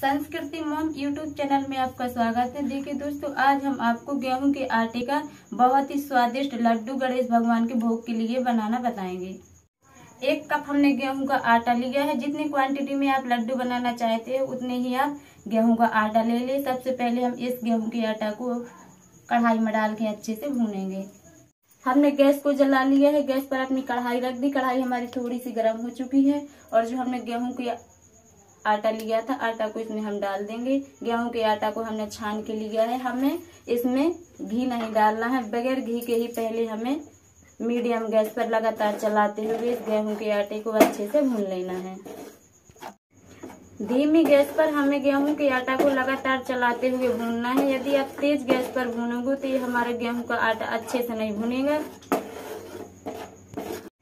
संस्कृति मोम YouTube channel में आपका स्वागत है। देखिए दोस्तों, आज हम आपको गेहूँ के आटे का बहुत ही स्वादिष्ट लड्डू गणेश भगवान के भोग के लिए बनाना बताएँगे। एक कप हमने गेहूँ का आटा लिया है। जितनी क्वांटिटी में आप लड्डू बनाना चाहते हैं, उतने ही आप गेहूँ का आटा ले लें। सबसे पहले हम इस गेहूँ के आटा को कढ़ाई में डाल के अच्छे से भूनेंगे। हमने गैस को जला लिया है। गैस पर अपनी कढ़ाई रख दी। कढ़ाई हमारी थोड़ी सी गर्म हो चुकी है और जो हमने गेहूँ के आटा लिया था, आटा को इसमें हम डाल देंगे। गेहूँ के आटा को हमने छान के लिया है हमें। इसमें घी नहीं डालना है, बगैर घी के ही पहले हमें मीडियम गैस पर लगातार चलाते हुए इस गेहूँ के आटे को अच्छे से भून लेना है। धीमी गैस पर हमें गेहूँ के आटा को लगातार चलाते हुए भूनना है। यदि आप तेज गैस पर भूनोगे तो ये हमारे गेहूँ का आटा अच्छे से नहीं भुनेगा।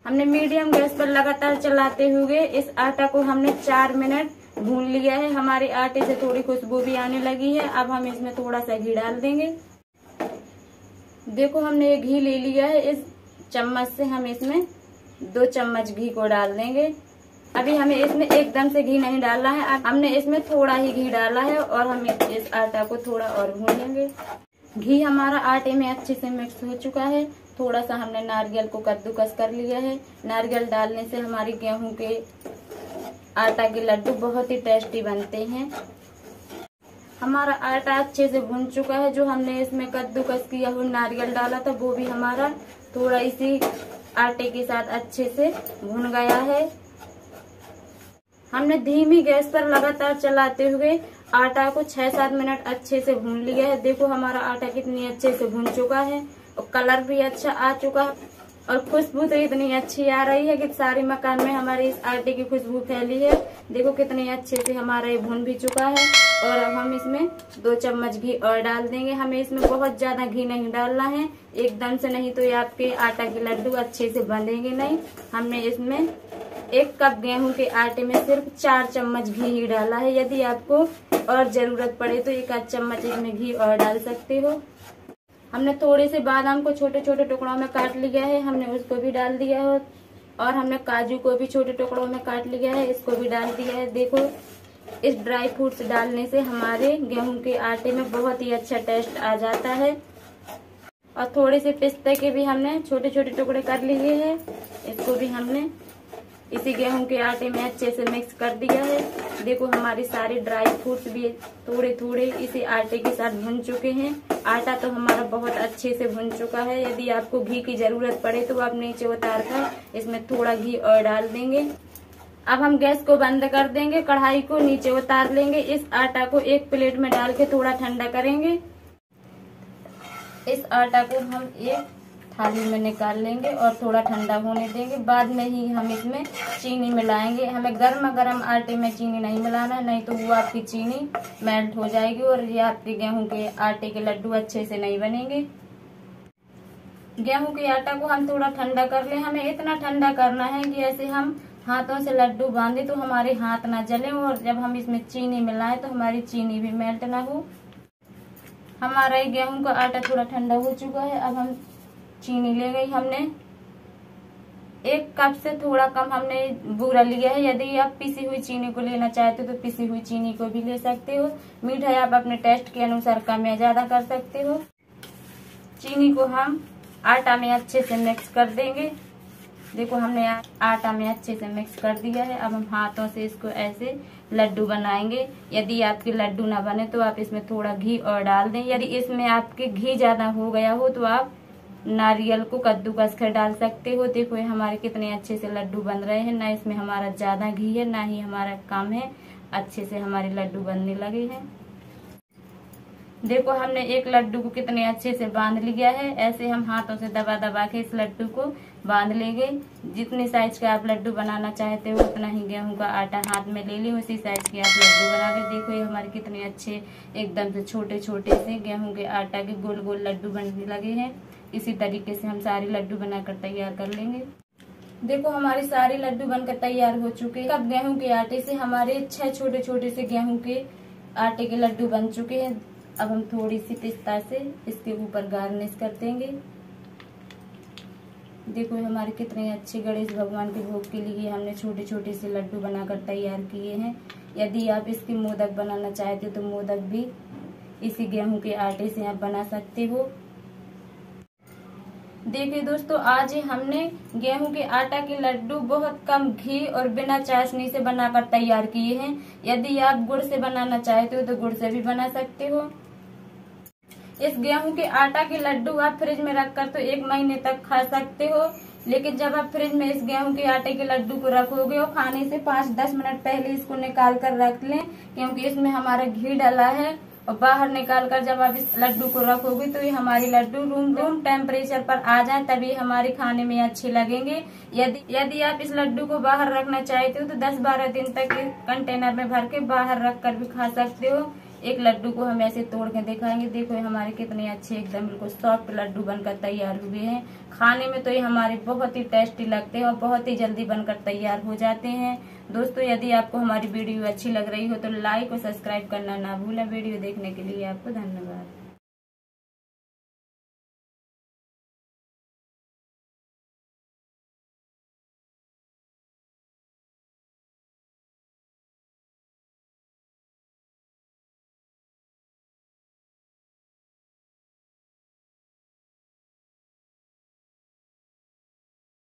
हमने मीडियम गैस पर लगातार चलाते हुए इस आटा को हमने चार मिनट भून लिया है। हमारे आटे से थोड़ी खुशबू भी आने लगी है। अब हम इसमें थोड़ा सा घी डाल देंगे। देखो, हमने ये घी ले लिया है। इस चम्मच से हम इसमें दो चम्मच घी को डाल देंगे। अभी हमें इसमें एकदम से घी नहीं डालना है। हमने इसमें थोड़ा ही घी डाला है और हम इस आटा को थोड़ा और भून लेंगे घी हमारा आटे में अच्छे से मिक्स हो चुका है। थोड़ा सा हमने नारियल को कद्दूकस कर लिया है। नारियल डालने से हमारी गेहूँ के आटा के लड्डू बहुत ही टेस्टी बनते हैं। हमारा आटा अच्छे से भुन चुका है। जो हमने इसमें कद्दूकस किया हुआ नारियल डाला था, वो भी हमारा थोड़ा इसी आटे के साथ अच्छे से भुन गया है। हमने धीमी गैस पर लगातार चलाते हुए आटा को छह सात मिनट अच्छे से भून लिया है। देखो हमारा आटा कितनी अच्छे से भून चुका है और कलर भी अच्छा आ चुका है। और खुशबू तो इतनी अच्छी आ रही है कि सारे मकान में हमारे इस आटे की खुशबू फैली है। देखो कितने अच्छे से हमारा ये भुन भी चुका है। और अब हम इसमें दो चम्मच घी और डाल देंगे। हमें इसमें बहुत ज़्यादा घी नहीं डालना है। एकदम से नहीं तो ये आपके आटा के लड्डू अच्छे से बंधेंगे नहीं। हमने इसमें एक कप गेहूँ के आटे में सिर्फ़ चार चम्मच घी ही डाला है। यदि आपको और ज़रूरत पड़े तो एक आध चम्मच इसमें घी और डाल सकते हो। हमने थोड़े से बादाम को छोटे छोटे टुकड़ों में काट लिया है, हमने उसको भी डाल दिया है और हमने काजू को भी छोटे टुकड़ों में काट लिया है, इसको भी डाल दिया है। देखो, इस ड्राई फ्रूट्स डालने से हमारे गेहूँ के आटे में बहुत ही अच्छा टेस्ट आ जाता है। और थोड़े से पिस्ते के भी हमने छोटे छोटे टुकड़े कर लिए हैं, इसको भी हमने इसी गेहूँ के आटे में अच्छे से मिक्स कर दिया है। देखो हमारे सारे ड्राई फ्रूट्स भी थोड़े थोड़े इसी आटे के साथ भुन चुके हैं। आटा तो हमारा बहुत अच्छे से भुन चुका है। यदि आपको घी की ज़रूरत पड़े तो आप नीचे उतार कर इसमें थोड़ा घी और डाल देंगे। अब हम गैस को बंद कर देंगे। कढ़ाई को नीचे उतार लेंगे। इस आटा को एक प्लेट में डाल के थोड़ा ठंडा करेंगे। इस आटा को हम एक थाली में निकाल लेंगे और थोड़ा ठंडा होने देंगे। बाद में ही हम इसमें चीनी मिलाएँगे। हमें गर्म गर्म आटे में चीनी नहीं मिलाना, नहीं तो वो आपकी चीनी मेल्ट हो जाएगी और ये आपके गेहूँ के आटे के लड्डू अच्छे से नहीं बनेंगे। गेहूँ के आटा को हम थोड़ा ठंडा कर ले। हमें इतना ठंडा करना है कि ऐसे हम हाथों से लड्डू बांधे तो हमारे हाथ ना जले और जब हम इसमें चीनी मिलाएँ तो हमारी चीनी भी मेल्ट ना हो। हमारा ये गेहूँ का आटा थोड़ा ठंडा हो चुका है। अब हम चीनी ले गई हमने। एक कप से थोड़ा कम हमने बूरा लिया है। यदि आप पिसी हुई चीनी को लेना चाहते हो तो पिसी हुई चीनी को भी ले सकते हो। मीठा आप अपने टेस्ट के अनुसार कम या ज़्यादा कर सकते हो। चीनी को हम आटा में अच्छे से मिक्स कर देंगे। देखो, हमने आटा में अच्छे से मिक्स कर दिया है। अब हम हाथों से इसको ऐसे लड्डू बनाएँगे। यदि आपके लड्डू ना बने तो आप इसमें थोड़ा घी और डाल दें। यदि इसमें आपके घी ज़्यादा हो गया हो तो आप नारियल को कद्दू कद्दूकस कर डाल सकते हो। देखो, ये हमारे कितने अच्छे से लड्डू बन रहे हैं। ना इसमें हमारा ज़्यादा घी है, ना ही हमारा कम है। अच्छे से हमारे लड्डू बनने लगे हैं। देखो, हमने एक लड्डू को कितने अच्छे से बाँध लिया है। ऐसे हम हाथों से दबा दबा के इस लड्डू को बाँध लेंगे। जितने साइज़ का आप लड्डू बनाना चाहते हो, उतना ही गेहूँ का आटा हाथ में ले ली उसी साइज़ के आप लड्डू बना के देखो, ये हमारे कितने अच्छे, एकदम से छोटे छोटे से गेहूँ के आटा के गोल गोल लड्डू बनने लगे हैं। इसी तरीके से हम सारे लड्डू बनाकर तैयार कर लेंगे। देखो, हमारे सारे लड्डू बनकर तैयार हो चुके हैं। अब गेहूँ के आटे से हमारे छह छोटे छोटे से गेहूँ के आटे के लड्डू बन चुके हैं। अब हम थोड़ी सी पिस्ता से इसके ऊपर गार्निश कर देंगे। देखो हमारे कितने अच्छे गणेश भगवान के भोग के लिए हमने छोटे छोटे से लड्डू बनाकर तैयार किए हैं। यदि आप इसके मोदक बनाना चाहते हो तो मोदक भी इसी गेहूँ के आटे से आप बना सकते हो। देखिए दोस्तों, आज हमने गेहूँ के आटा के लड्डू बहुत कम घी और बिना चाशनी से बनाकर तैयार किए हैं। यदि आप गुड़ से बनाना चाहते हो तो गुड़ से भी बना सकते हो। इस गेहूँ के आटा के लड्डू आप फ्रिज में रखकर तो एक महीने तक खा सकते हो, लेकिन जब आप फ्रिज में इस गेहूँ के आटे के लड्डू को रखोगे और खाने से पाँच दस मिनट पहले इसको निकाल कर रख लें, क्योंकि इसमें हमारा घी डाला है। और बाहर निकाल कर जब आप इस लड्डू को रखोगे तो ये हमारी लड्डू रूम रूम टेम्परेचर पर आ जाए, तभी हमारे खाने में अच्छे लगेंगे। यदि यदि आप इस लड्डू को बाहर रखना चाहते हो तो 10-12 दिन तक कंटेनर में भर के बाहर रख कर भी खा सकते हो। एक लड्डू को हम ऐसे तोड़ के दिखाएँगे। देखो, ये हमारे कितने अच्छे, एकदम बिल्कुल सॉफ्ट लड्डू बनकर तैयार हुए हैं। खाने में तो ये हमारे बहुत ही टेस्टी लगते हैं और बहुत ही जल्दी बनकर तैयार हो जाते हैं। दोस्तों, यदि आपको हमारी वीडियो अच्छी लग रही हो तो लाइक और सब्सक्राइब करना ना भूलें। वीडियो देखने के लिए आपको धन्यवाद।